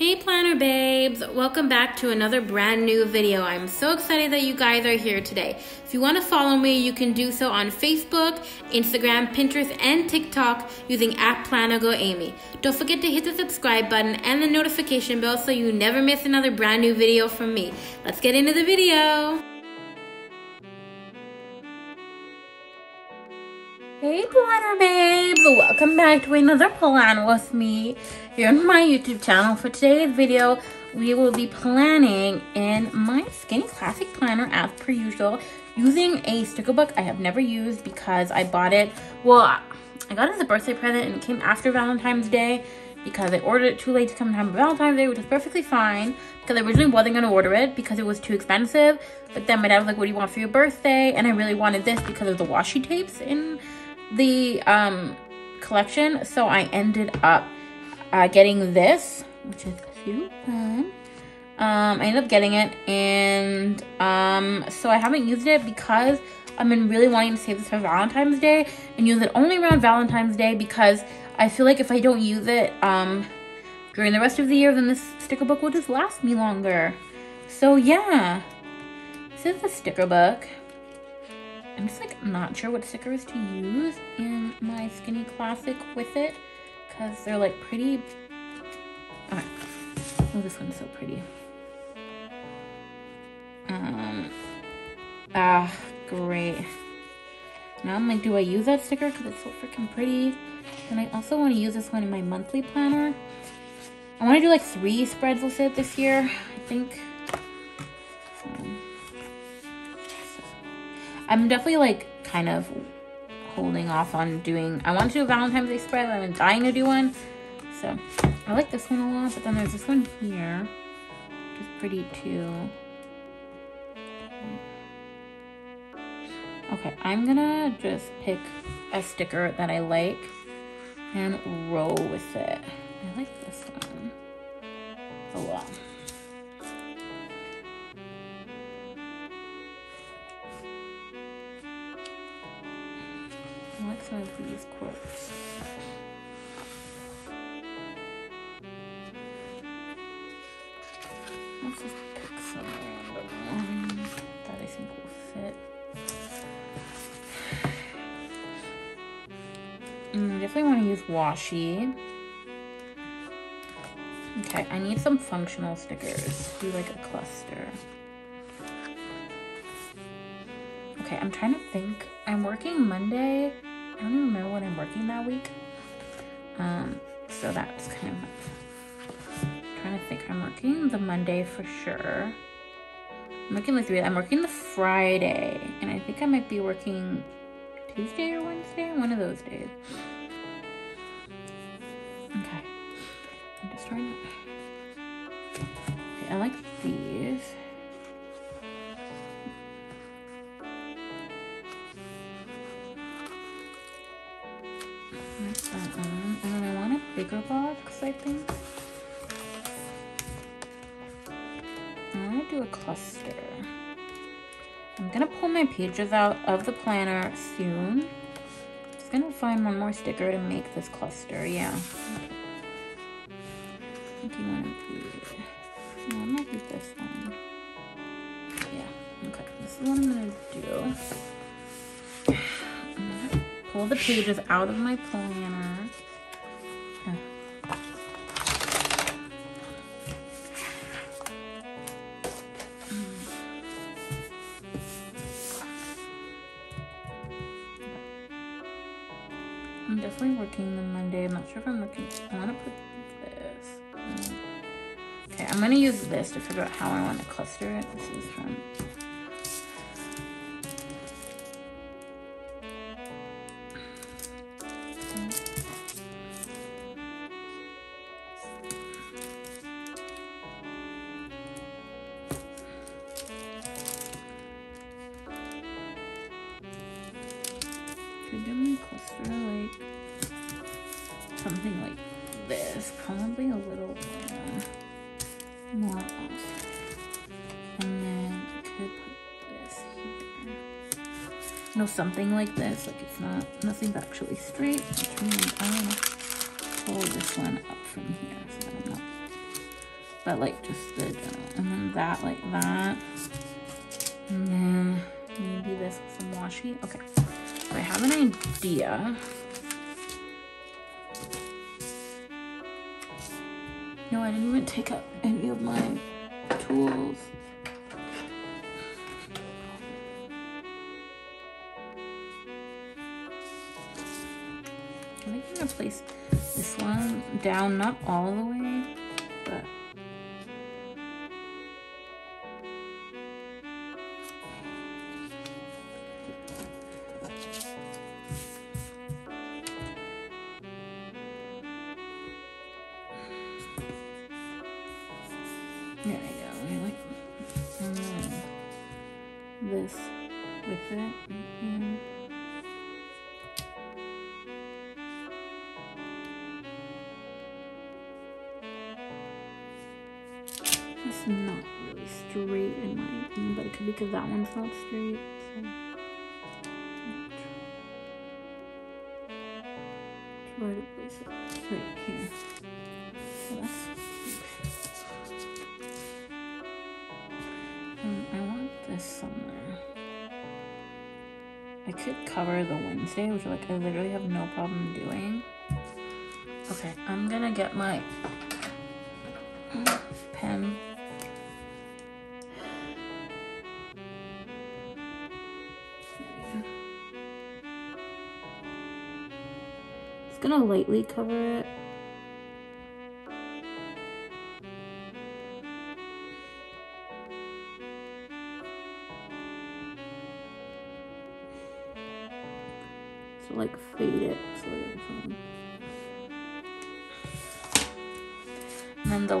Hey planner babes, welcome back to another brand new video. I'm so excited that you guys are here today. If you want to follow me, you can do so on Facebook, Instagram, Pinterest, and TikTok using at Planner Girl Amy. Don't forget to hit the subscribe button and the notification bell so you never miss another brand new video from me. Let's get into the video. Hey planner babes, welcome back to another plan with me here on my YouTube channel. For today's video, we will be planning in my Skinny Classic Planner as per usual using a sticker book I have never used because I bought it, well, I got it as a birthday present and it came after Valentine's Day because I ordered it too late to come in time for Valentine's Day, which is perfectly fine because I originally wasn't going to order it because it was too expensive. But then my dad was like, what do you want for your birthday? And I really wanted this because of the washi tapes in the um, collection. So I ended up uh, getting this, which is super fun. Um, I ended up getting it and um, so I haven't used it because I've been really wanting to save this for Valentine's Day and use it only around Valentine's Day because I feel like if I don't use it um, during the rest of the year, then this sticker book will just last me longer. So yeah, this is the sticker book. I'm just like not sure what stickers to use in my Skinny Classic with it because they're like pretty. Okay. Oh, this one's so pretty. Um. Ah, great. Now I'm like, do I use that sticker because it's so freaking pretty? And I also want to use this one in my monthly planner. I want to do like three spreads with it this year, I think. I'm definitely like kind of holding off on doing, I want to do a Valentine's Day spread, I'm dying to do one. So I like this one a lot, but then there's this one here, which is pretty too. Okay, I'm gonna just pick a sticker that I like and roll with it. I like this one a lot. I like some of these quotes. Let's just pick some random one that I think will fit. Mm, I definitely want to use washi. Okay, I need some functional stickers. Do like a cluster. Okay, I'm trying to think. I'm working Monday. I don't even remember what I'm working that week. Um, so that's kind of trying to think. I'm working the Monday for sure. I'm working the three. I'm working the Friday, and I think I might be working Tuesday or Wednesday, one of those days. Okay, I'm just trying to. I'm gonna pull my pages out of the planner soon. Just gonna find one more sticker to make this cluster. Yeah. I think you to do. No, might do this one. Yeah. Okay. This is what I'm gonna do. I'm gonna pull the pages out of my planner. I'm definitely working the Monday. I'm not sure if I'm working. I want to put this. Okay, I'm going to use this to figure out how I want to cluster it. This is from more off. And then I put this here. No, something like this. Like it's not, nothing's actually straight. Which means I want to pull this one up from here so that I'm not but like just the general. And then that like that. And then maybe this with some washi. Okay, so I have an idea. No, I didn't even take out any of my tools. I think I'm gonna place this one down, not all the way, right here. It's not really straight in my opinion, but it could be because that one's not straight. So. I could cover the Wednesday, which like I literally have no problem doing. Okay, I'm gonna get my pen. Just gonna lightly cover it.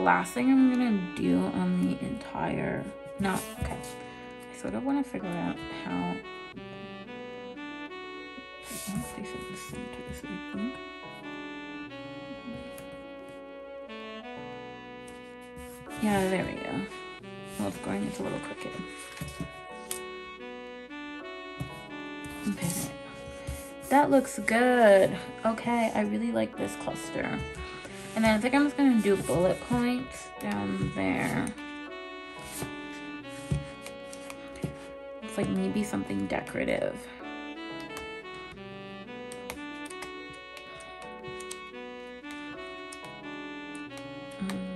Last thing I'm gonna do on the entire no okay I sort of want to figure out how I want to in the center so I think yeah there we go well it's going it's a little crooked okay that looks good. Okay, I really like this cluster. And then I think I'm just gonna do bullet points down there. It's like maybe something decorative. Mm.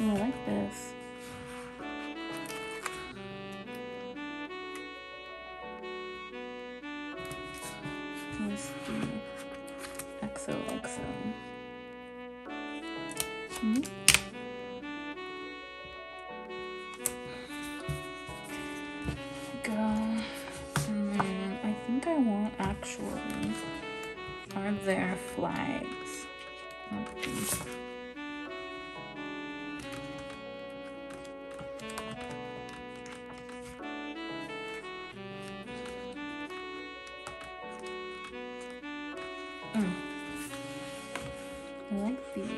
I like this. Flags? Mm. I like these.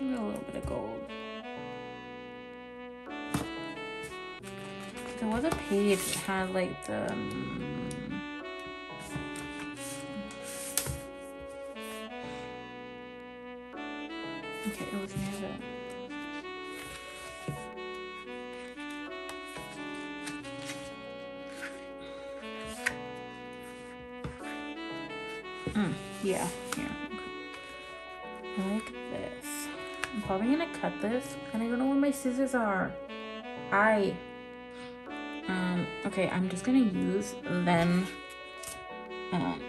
A little bit of gold. Was a page that had like the. Um, okay, it was near the. Mm, yeah, like this. I'm probably gonna cut this, and I don't know where my scissors are. I. Okay, I'm just gonna use them. Um.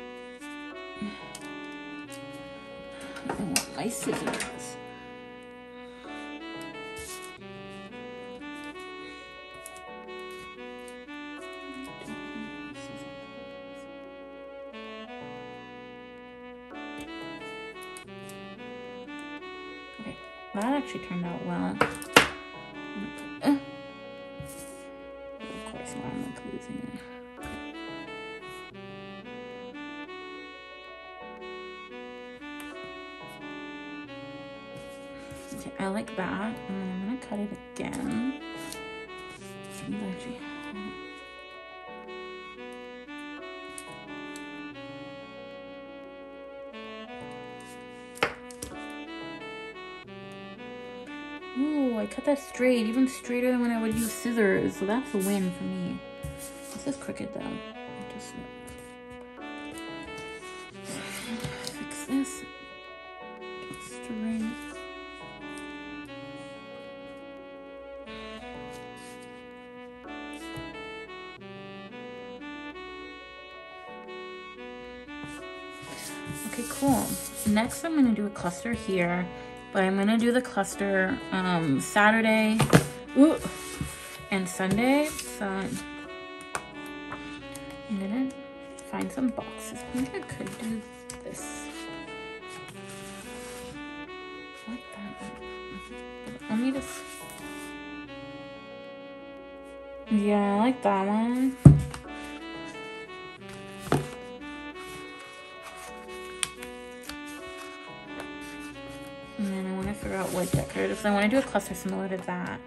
I want my scissors. Okay, that actually turned out well. That. And I'm gonna cut it again. Ooh, I cut that straight, even straighter than when I would use scissors. So that's a win for me. This is crooked though. Next, I'm gonna do a cluster here. But I'm gonna do the cluster um, Saturday ooh, and Sunday. So I'm gonna find some boxes. I think I could do this. I like that Let me just. Yeah, I like that one. White decorative. So I want to do a cluster similar to that.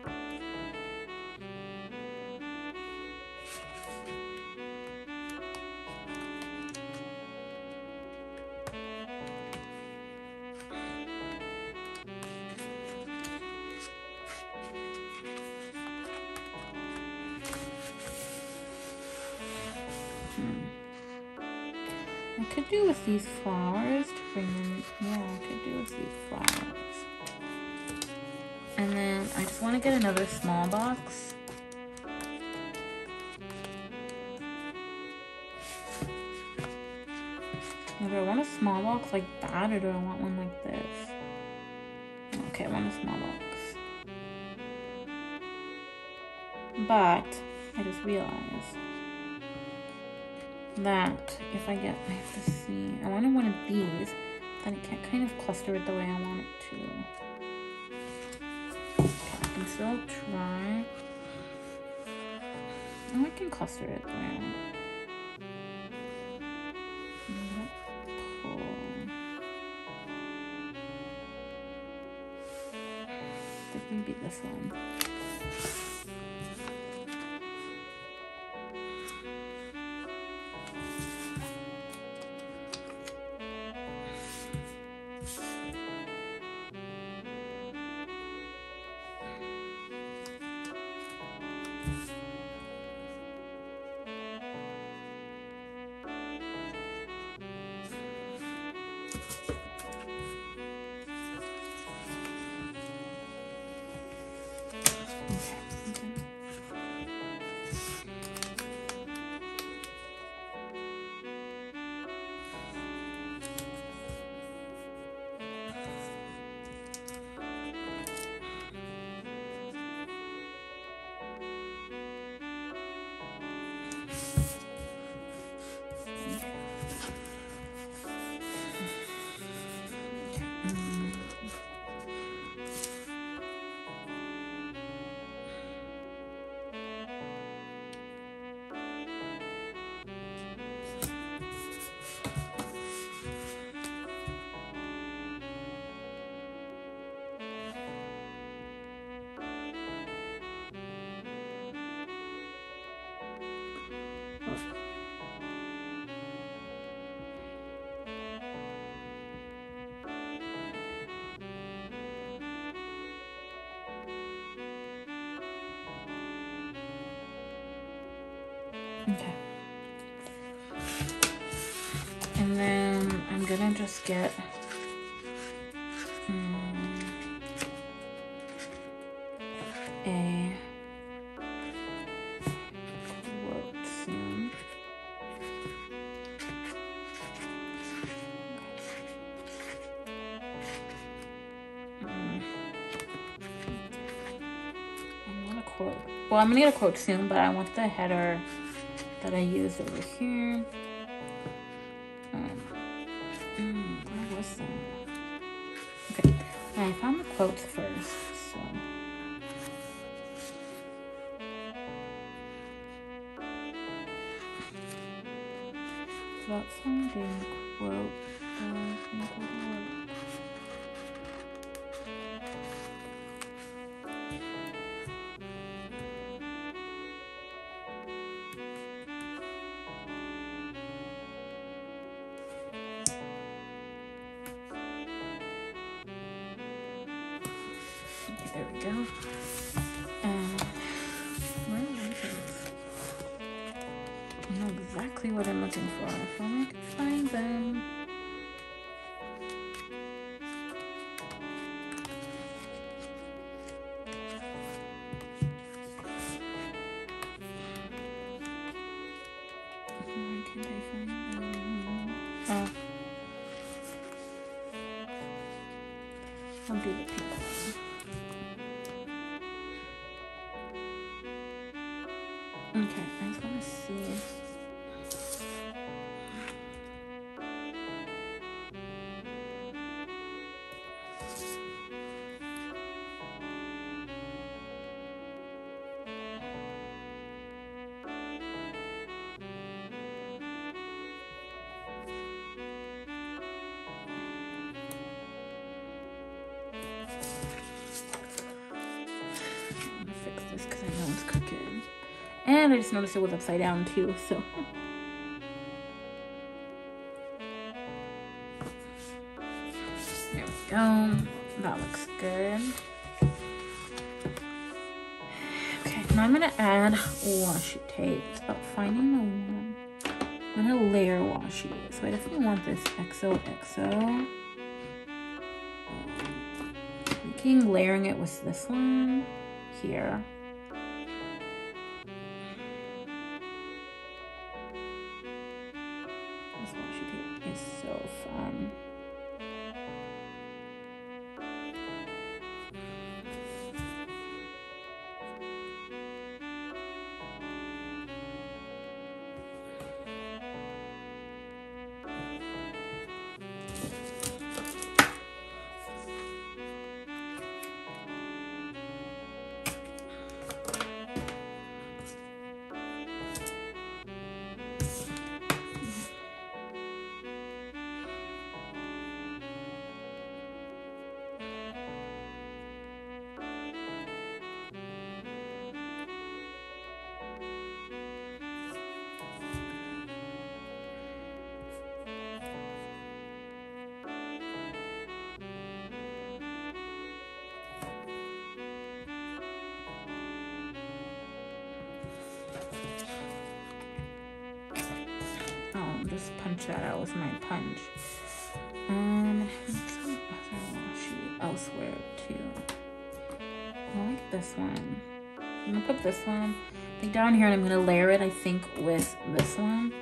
Do I want a small box like that or do I want one like this? Okay, I want a small box. But I just realized that if I get, I have to see, I wanted one of these, then it can't kind of cluster it the way I want it to Okay, I can still try. Oh, I can cluster it around. Maybe this one. Okay. And then I'm gonna just get a quote soon. Mm. Quote. Well, I'm gonna get a quote soon, but I want the header that I used over here. Um, mm, where was that? Okay, I found the quotes first, so. About finding quote, there we go. And? I know exactly what I'm looking for. If I can find them. Okay, I just want to see. I just noticed it was upside down too, so. There we go. That looks good. Okay, now I'm gonna add washi tape. It's about finding the one. I'm gonna layer washi. So I definitely want this XOXO. Thinking layering it with this one here. Just punch that out with my punch. Um, some other washi elsewhere too. I like this one. I'm gonna put this one think down here and I'm gonna layer it, I think, with this one.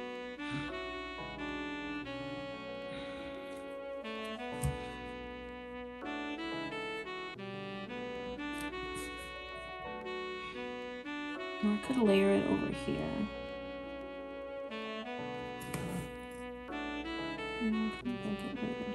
I could layer it over here. Think I'll get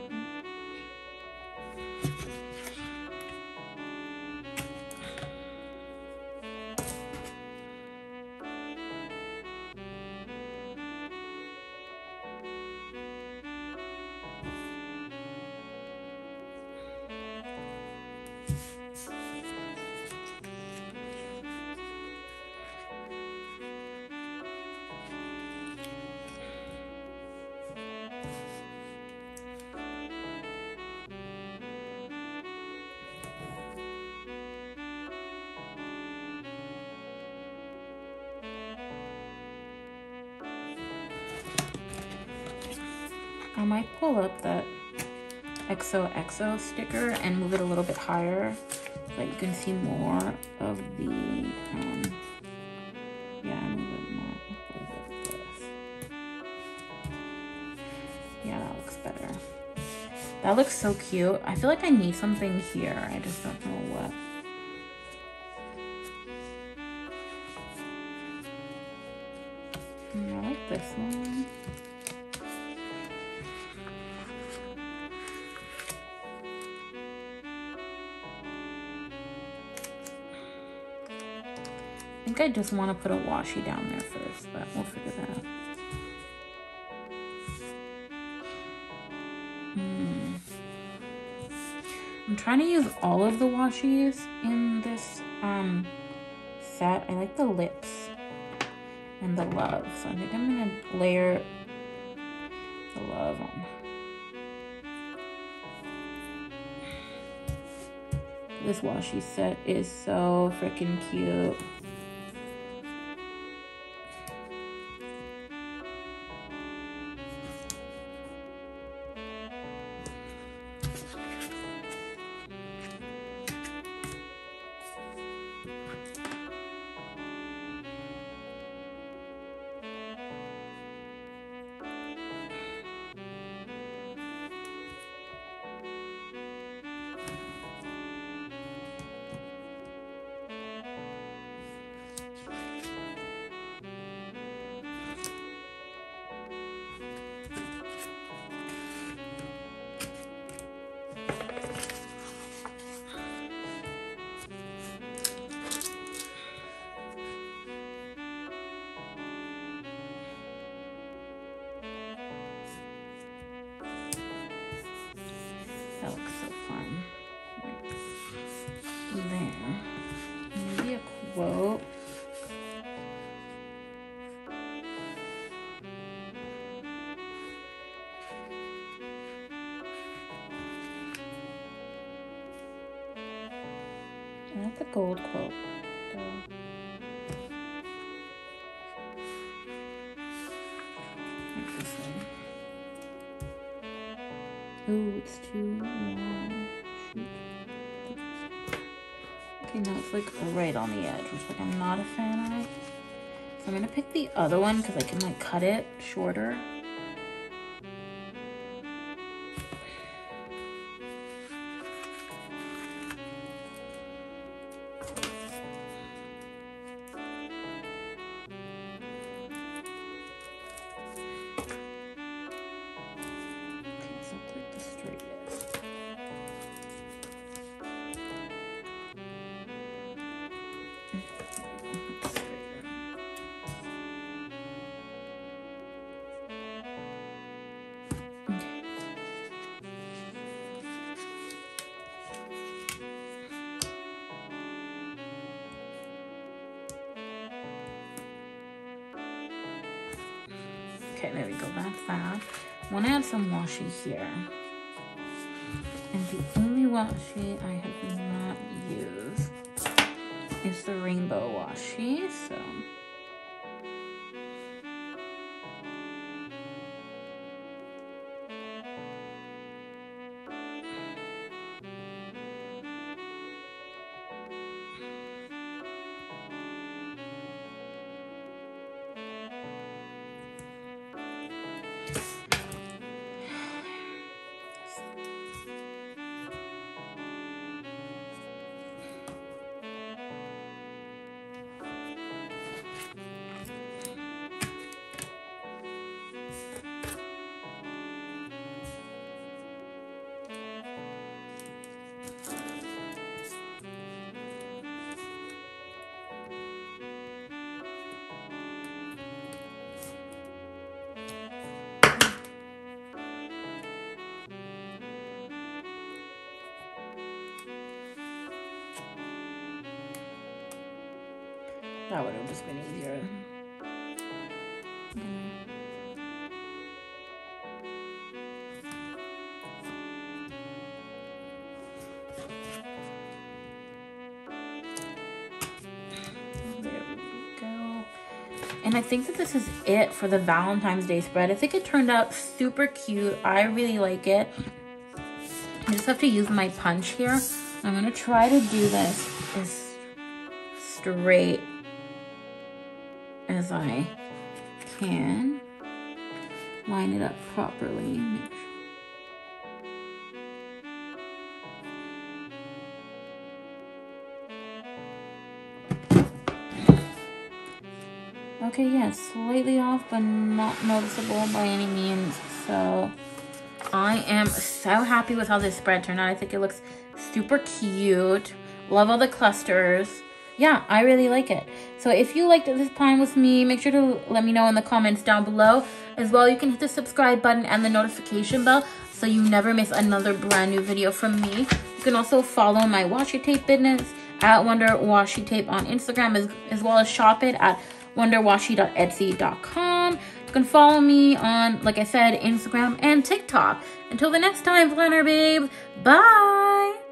I might pull up that XOXO sticker and move it a little bit higher so that you can see more of the, um, yeah, move it more this. Yeah, that looks better. That looks so cute. I feel like I need something here. I just don't know think I just want to put a washi down there first, but we'll figure that out. Hmm. I'm trying to use all of the washies in this um, set. I like the lips and the love, so I think I'm gonna layer the love on This washi set is so freaking cute. That's the gold quote. though. Like this one. Ooh, it's too long. Okay, now it's like right on the edge, which like I'm not a fan of. So I'm gonna pick the other one because I can like cut it shorter. Okay, there we go. That's that. I want to add some washi here. And the only washi I have not used is the rainbow washi. So that would have just been easier. And I think that this is it for the Valentine's Day spread. I think it turned out super cute. I really like it. I just have to use my punch here. I'm gonna try to do this as straight as I can. Line it up properly. Okay, yeah, slightly off, but not noticeable by any means. So I am so happy with how this spread turned out. I think it looks super cute. Love all the clusters. Yeah, I really like it. So if you liked this plan with me, make sure to let me know in the comments down below. As well, you can hit the subscribe button and the notification bell so you never miss another brand new video from me. You can also follow my washi tape business at Wonder Washi Tape on Instagram as, as well as shop it at wonderwashi.etsy.com. You can follow me on, like I said, Instagram and TikTok. Until the next time, planner babes, bye!